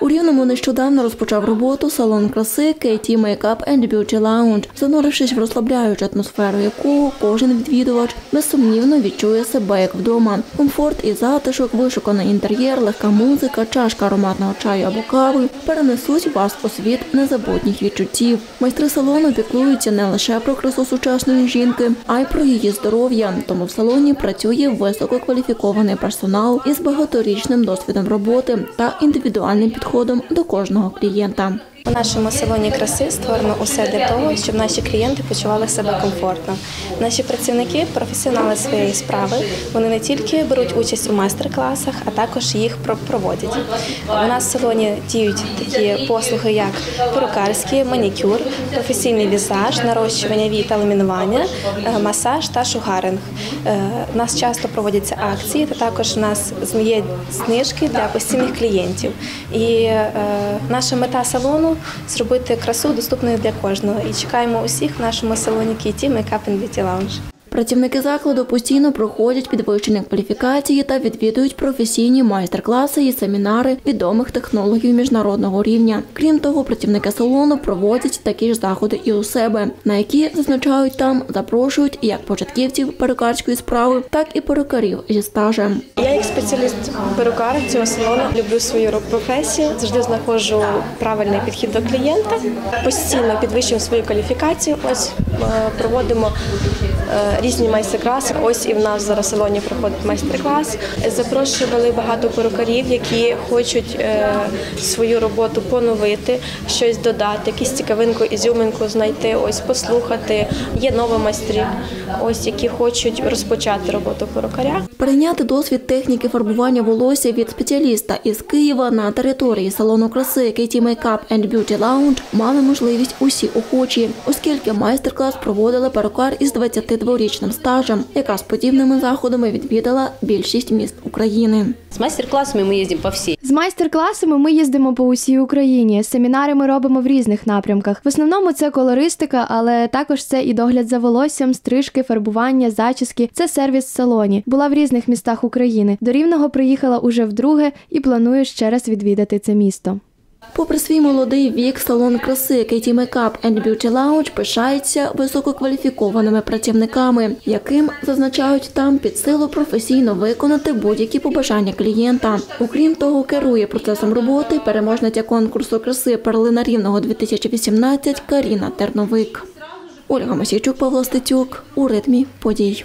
У Рівному нещодавно розпочав роботу салон краси KT Makeup and Beauty Lounge, занурившись в розслабляючу атмосферу якого кожен відвідувач безсумнівно відчує себе як вдома. Комфорт і затишок, вишуканий інтер'єр, легка музика, чашка ароматного чаю або кави перенесуть вас у світ незабутніх відчуттів. Майстри салону піклуються не лише про красу сучасної жінки, а й про її здоров'я. Тому в салоні працює висококваліфікований персонал із багаторічним досвідом роботи та індивідуальним підходом до кожного клієнта. У нашому салоні краси створено усе для того, щоб наші клієнти почували себе комфортно. Наші працівники професіонали своєї справи. Вони не тільки беруть участь у майстер-класах, а також їх проводять. У нас в салоні діють такі послуги, як перукарський, манікюр, професійний візаж, нарощування вій та ламінування, е, масаж та шугаринг. Е, У нас часто проводяться акції, та також у нас є знижки для постійних клієнтів. І е, наша мета салону зробити красу доступною для кожного. І чекаємо усіх в нашому салоні Makeup and Beauty Lounge. Працівники закладу постійно проходять підвищення кваліфікації та відвідують професійні майстер-класи і семінари відомих технологів міжнародного рівня. Крім того, працівники салону проводять такі ж заходи і у себе, на які зазначають там, запрошують як початківців перукарської справи, так і перукарів зі стажем. Я як спеціаліст перукар цього салону люблю свою ро- професію, завжди знаходжу правильний підхід до клієнта, постійно підвищуємо свою кваліфікацію. Ось проводимо е, різні майстер-класи. Ось і в нас зараз в салоні проходить майстер-клас. Запрошували багато перукарів, які хочуть е, свою роботу поновити, щось додати, якусь цікавинку, ізюминку знайти, ось послухати. Є нові майстри, ось які хочуть розпочати роботу перукаря. Перейняти досвід техніки фарбування волосся від спеціаліста із Києва на території салону краси KT Makeup and Beauty Lounge мали можливість усі охочі, оскільки майстер-клас проводила перукар із 22-річним стажем, яка з подібними заходами відвідала більшість міст України. С мастер-классами мы ездим по всей З майстер-класами ми їздимо по усій Україні. Семінари ми робимо в різних напрямках. В основному це колористика, але також це і догляд за волоссям, стрижки, фарбування, зачіски. Це сервіс в салоні. Була в різних містах України. До Рівного приїхала уже вдруге і планую ще раз відвідати це місто. Попри свій молодий вік, салон краси KT Makeup and Beauty Lounge пишається висококваліфікованими працівниками, яким зазначають там під силу професійно виконати будь-які побажання клієнта. Окрім того, керує процесом роботи переможниця конкурсу краси Перлина Рівного 2018 Каріна Терновик. Ольга Масійчук, Павло Стецюк у ритмі подій.